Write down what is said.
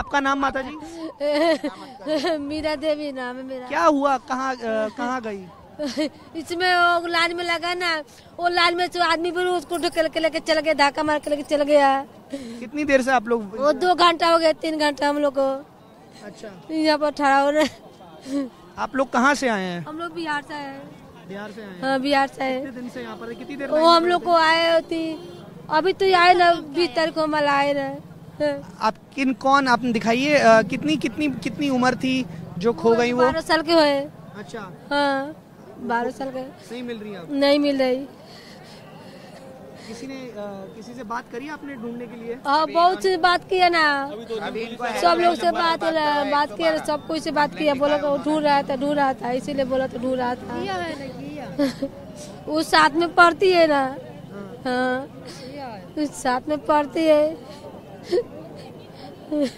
आपका नाम माता जी मीरा देवी नाम है मेरा। क्या हुआ? कहाँ कहाँ गई? इसमें वो लाइन में लगा ना वो लाइन में जो आदमी भी उसको ढकेल के लेके चल गया धाका मार के लेके चल गया। कितनी देर से आप लोग वो दो घंटा हो गया तीन घंटा हम लोग को। अच्छा। यहाँ पर ठहरा हो रहे आप लोग कहाँ से आए हैं? हम लोग बिहार से आए बिहार से आए हैं? हाँ बिहार से आए। दिन से यहाँ पर कितनी देर वो हम लोग को आए होती अभी तो आए ना बीस तारीख को हम आए रहे। आप किन कौन आप दिखाइए कितनी कितनी कितनी उम्र थी जो खो गई वो? बारह साल के हुए। अच्छा। हाँ बारह साल के। नहीं मिल रही आप? नहीं मिल रही। किसी ने अ, किसी से बात करी आपने ढूँढने के लिए? हाँ बहुत से बात किया ना। सब लोग से बात बात किया सब कोई से बात किया बोला को ढूंढ रहा था ढूंढ रहा था इसीलिए बोला तो ढूंढ रहा था। वो साथ में पढ़ती है ना। हाँ। साथ में पढ़ती है। 呵 呵